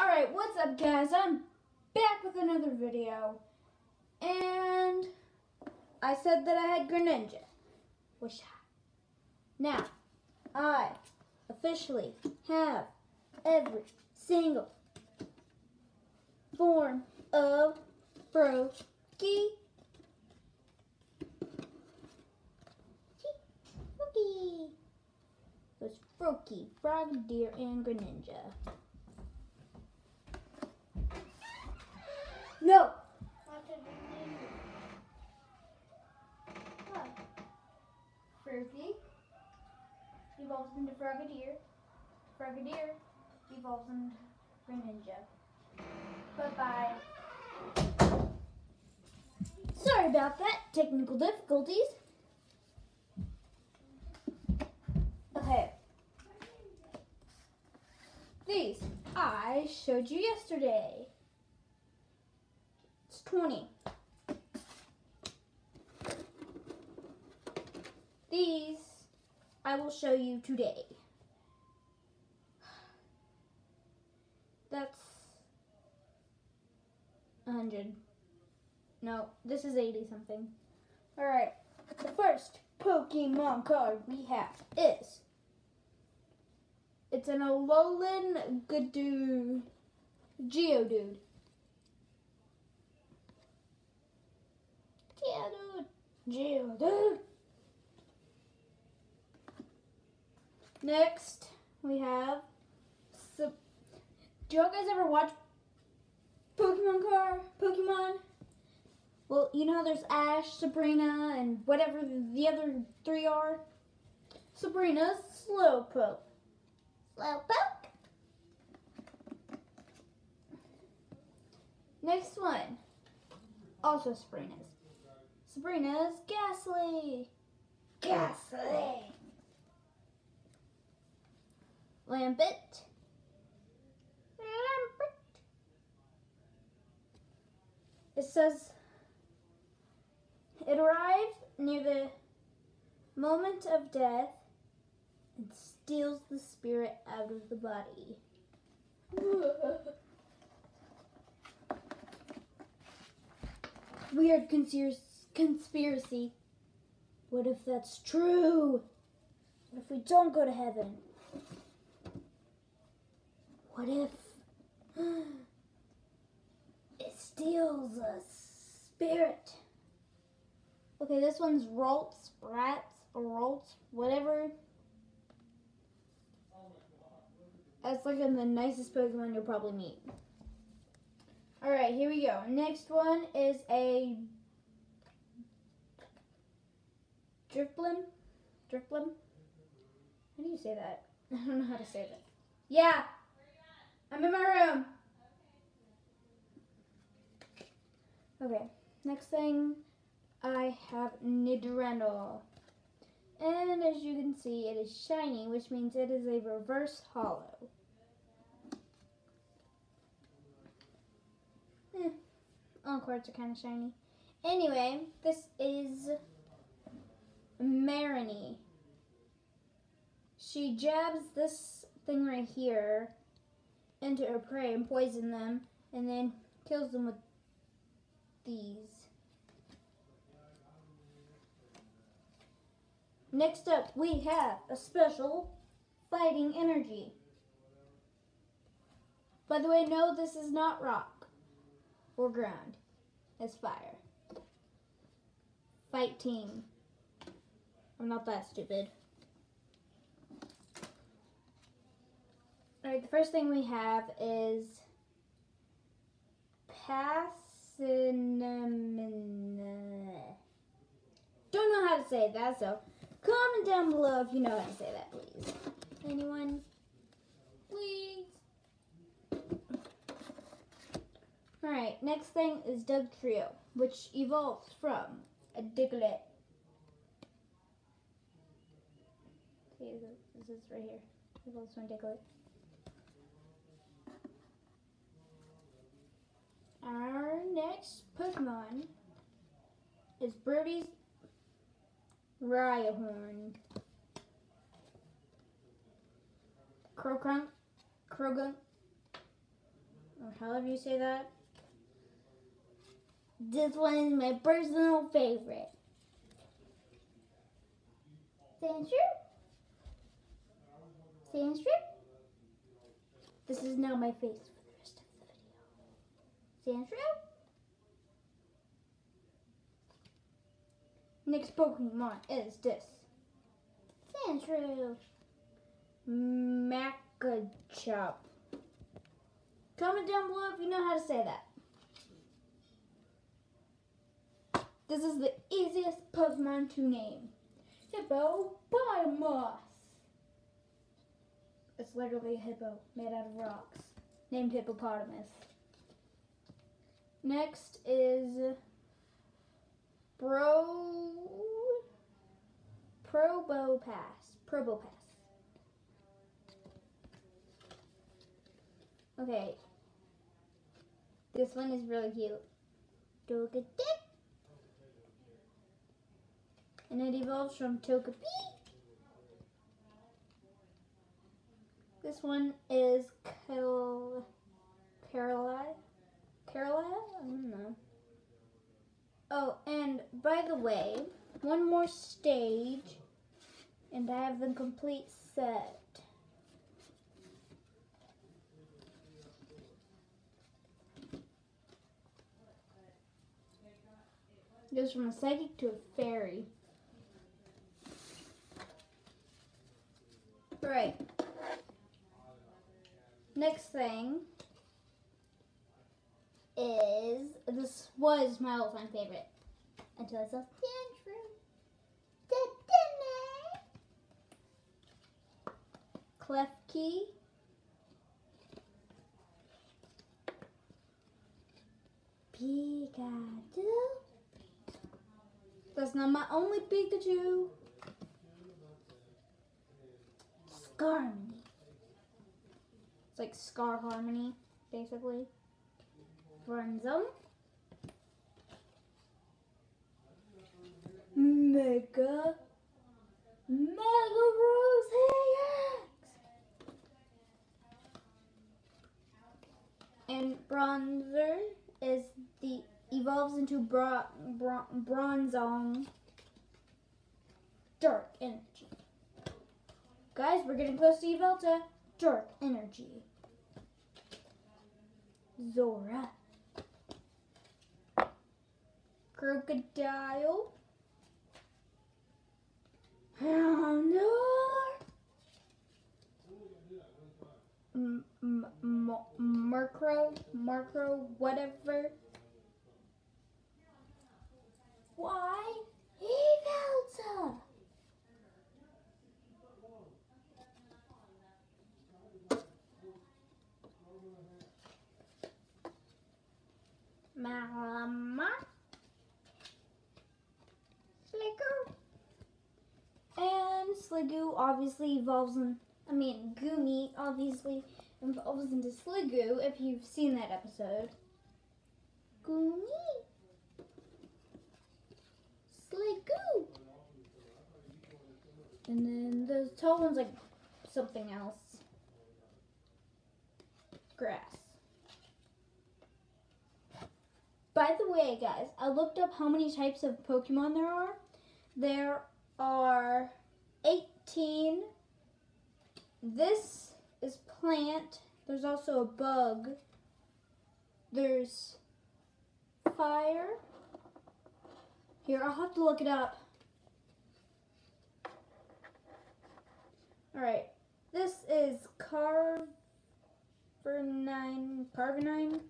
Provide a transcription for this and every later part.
Alright, what's up guys? I'm back with another video. And I said that I had Greninja. Wish I. Now, I officially have every single form of. Froakie. There's Froakie, Frogadier, and Greninja. No! Froakie evolves into Frogadier. Frogadier evolves into Greninja. Bye-bye. Sorry about that. Technical difficulties. Okay. These I showed you yesterday. It's 20. These I will show you today. That's 100. No, this is 80 something. Alright, the first Pokemon card we have is it's an Alolan Geodude. Geodude. Geodude. Geodude. Next, we have. So, do you guys ever watch Pokemon car? Pokemon? Well, you know how there's Ash, Sabrina, and whatever the other three are? Sabrina's Slowpoke. Slowpoke. Next one. Also Sabrina's. Sabrina's Gastly. Gastly. Lampent. Lampent. It says it arrives near the moment of death and steals the spirit out of the body. Weird conspiracy. What if that's true? What if we don't go to heaven? What if it steals a spirit? Okay, this one's Ralts, Rats, Ralts, whatever. That's like the nicest Pokemon you'll probably meet. Alright, here we go. Next one is a Drifblim? Drifblim? How do you say that? I don't know how to say that. Yeah! I'm in my room! Okay, next thing I have Nidoranol. And as you can see, it is shiny, which means it is a reverse hollow. Eh, all cards are kind of shiny. Anyway, this is Marini. She jabs this thing right here into her prey and poison them, and then kills them with these. Next up, we have a special fighting energy. By the way, no, this is not rock or ground. It's fire. Fight team. I'm not that stupid. Alright, the first thing we have is Passinamina. Don't know how to say that, so comment down below if you know how to say that, please. Anyone? Please? Alright, next thing is Dugtrio, which evolves from a Diglett. See, this is right here. Evolves from Diglett. Our next Pokemon is Brody's Rhyhorn. Croagunk, Croagunk, or however you say that. This one is my personal favorite. Sandshrew? Sandshrew? This is now my face for the rest of the video. Sandshrew? Next Pokemon is this. Sandshrew. Machop. Comment down below if you know how to say that. This is the easiest Pokemon to name. Hippopotamus. It's literally a hippo made out of rocks, named Hippopotamus. Next is Bro Probopass. Probopass. Okay. This one is really cute. Togetic. And it evolves from Togepi. This one is Carol Caroline. Caroline? I don't know. Oh, and by the way, one more stage, and I have the complete set. Goes from a psychic to a fairy. Right. Next thing is this was my all-time favorite until I saw Tantrum. Klefki. Pikachu. That's not my only Pikachu. Skarmory. Like Scar Harmony, basically. Frenzone. Mega. Mega Rose AX. And Bronzor is the evolves into bra, bra, Bronzong Dark Energy. Guys, we're getting close to Yveltal. Dark Energy. Zora. Crocodile. Houndour. M- m- m- Murkrow, Murkrow, whatever. Sliggoo obviously evolves in, I mean, Goomy obviously evolves into Sliggoo if you've seen that episode. Goomy. Sliggoo. And then the tall one's like something else. Grass. By the way, guys, I looked up how many types of Pokemon there are. There are 18. This is plant. There's also a bug. There's fire. Here, I'll have to look it up. Alright, this is Carvernine. Carvernine?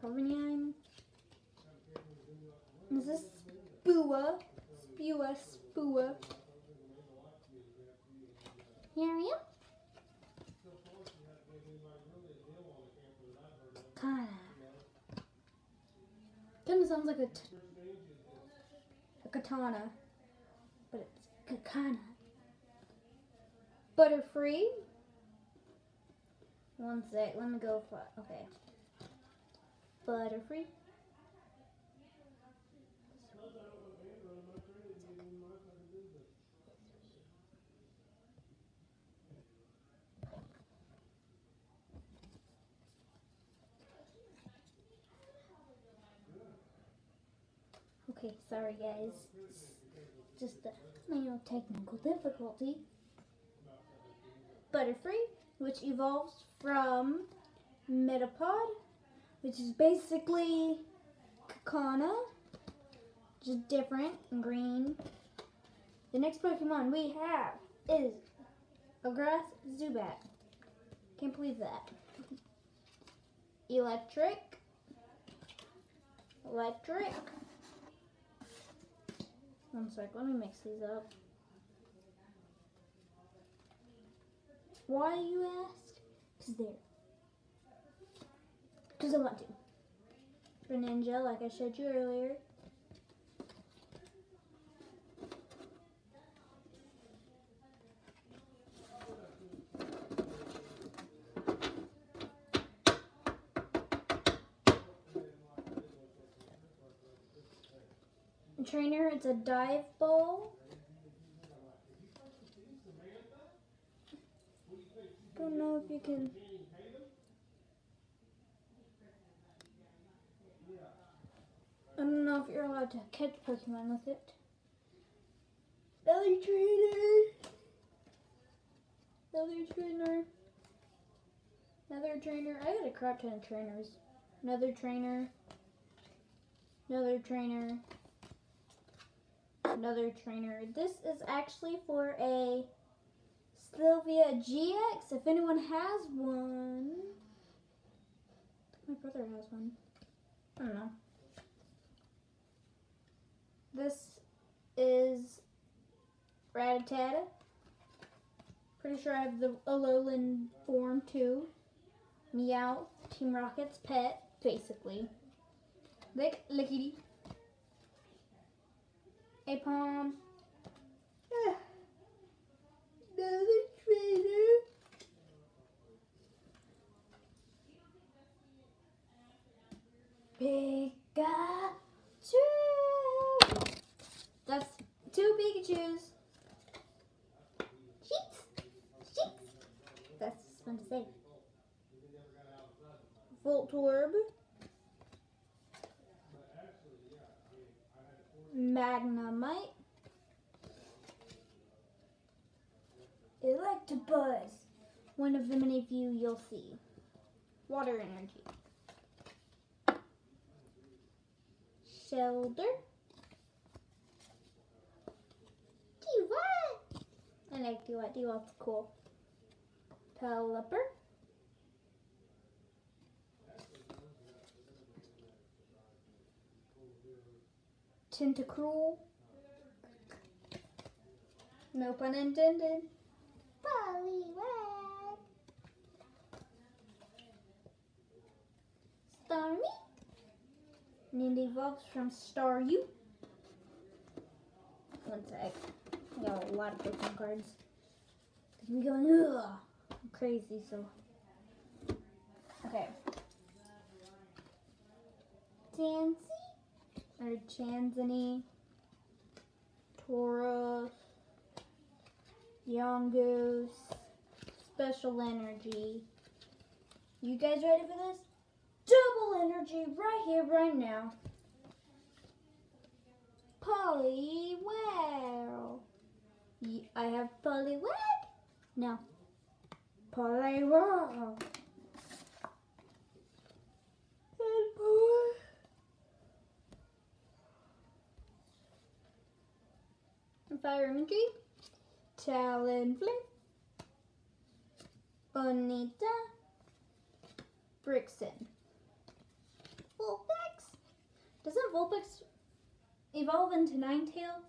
Carvernine? This is Spua. Spua, Spua. Here I am. Kind of. Kind of sounds like a, a katana, but it's katana. Butterfree. One sec, let me go for okay. Butterfree. Okay, sorry guys. Just a minor technical difficulty. Butterfree, which evolves from Metapod, which is basically Kakuna, just different and green. The next Pokemon we have is a grass Zubat. Can't believe that. Electric. Electric. One sec, let me mix these up. Why, you ask? Because they're. Because I want to. For ninja, like I showed you earlier. Trainer, it's a dive ball. Don't know if you can. I don't know if you're allowed to catch Pokemon with it. Belly trainer. Belly trainer. Another trainer. I got a crap ton of trainers. Another trainer. Another trainer. Another trainer. This is actually for a Sylveon GX. If anyone has one. My brother has one. I don't know. This is Rattata. Pretty sure I have the Alolan form too. Meow, Team Rocket's pet, basically. Lick, lickety. A palm. Ah. Another trainer. Pikachu. That's two Pikachus. Sheets. Sheets. That's fun to say. Voltorb. Magnemite. Electabuzz. One of the many few you'll see. Water energy. Shellder. Dewott. I like Dewott. Dewott's cool. Pelipper. Tentacruel. No pun intended. Poliwag. Starmie. And it evolves from Staryu. One sec. I got a lot of Pokemon cards. Cause we going ugh, I'm crazy, so okay. Tansy or Chansany, Tauros, Yongoose, Special Energy. You guys ready for this? Double energy right here, right now. Ye- I have Poliwag. No. Poliwag. And Poli- Fire Imagery, Talonflame, Bonita, Brixen. Vulpix? Doesn't Vulpix evolve into Ninetales?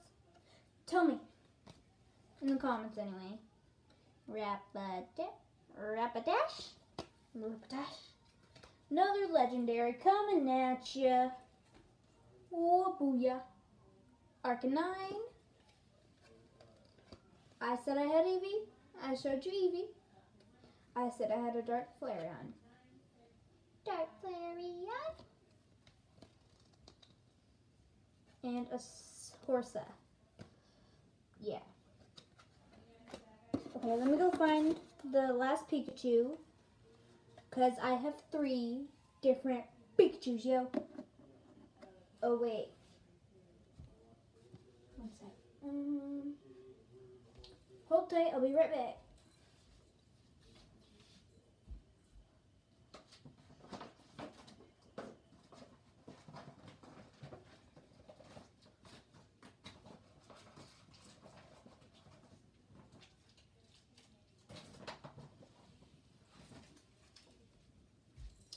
Tell me. In the comments anyway. Rapidash. Rapidash? Rapidash. Another legendary coming at ya. Oh, booyah. Arcanine. I said I had Eevee. I showed you Eevee. I said I had a Dark Flareon. Dark Flareon. And a Horsa. Yeah. Okay, let me go find the last Pikachu. Because I have three different Pikachus, yo. Oh, wait. One sec. Um, hold tight, I'll be right back.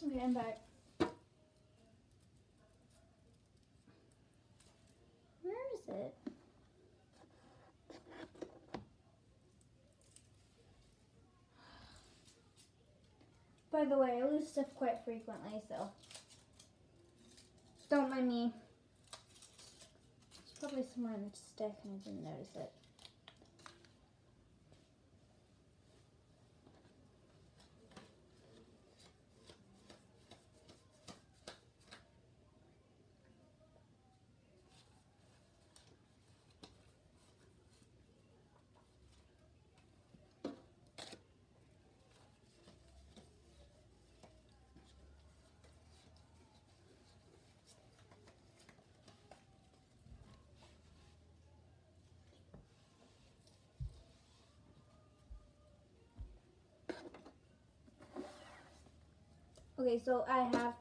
Okay, I'm back. Where is it? By the way, I lose stuff quite frequently, so don't mind me. It's probably somewhere in the stack and I didn't notice it. Okay, so I have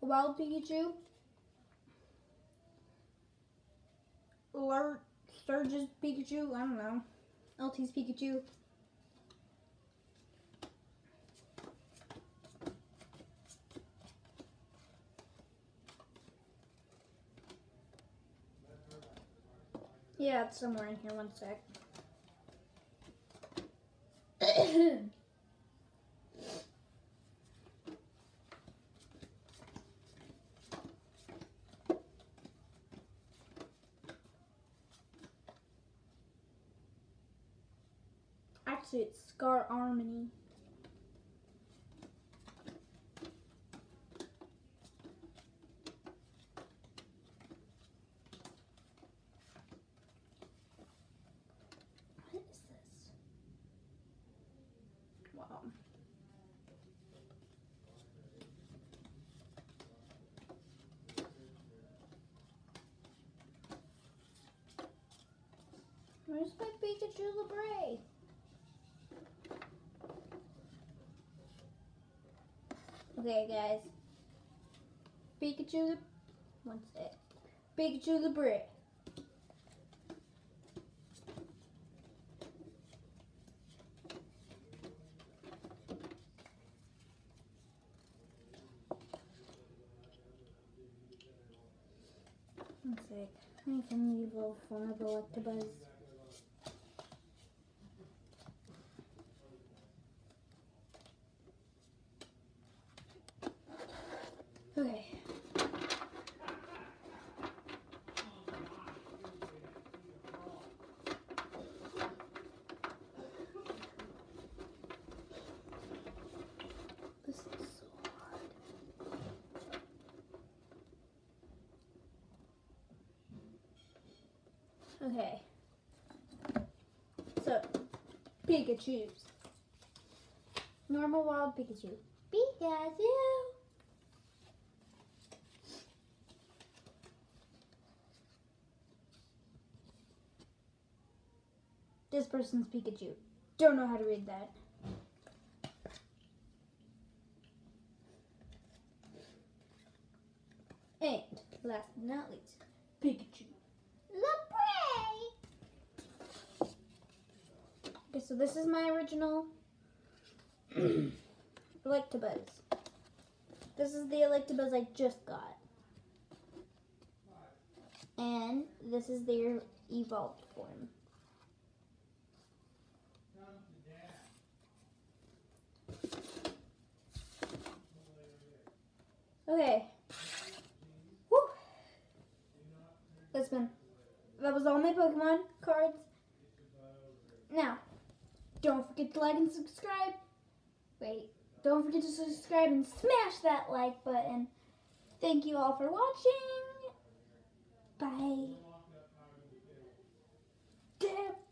wild Pikachu, Lur Sturgis Pikachu, I don't know, LT's Pikachu. Yeah, it's somewhere in here, one sec. Actually, it's Scar Harmony. What is this? Wow. Pikachu Libre? Okay, guys. Pikachu, one sec. Pikachu Libre. One sec. I can leave a of Electabuzz. Okay. This is so hard. Okay. So, Pikachu's. Normal wild Pikachu. Pikachu! This person's Pikachu. Don't know how to read that. And last but not least, Pikachu. Lapre! Okay, so this is my original Electabuzz. This is the Electabuzz I just got. And this is their evolved form. Okay. Woo. That's been. That was all my Pokemon cards. Now, don't forget to like and subscribe. Wait, don't forget to subscribe and smash that like button. Thank you all for watching. Bye. Damn.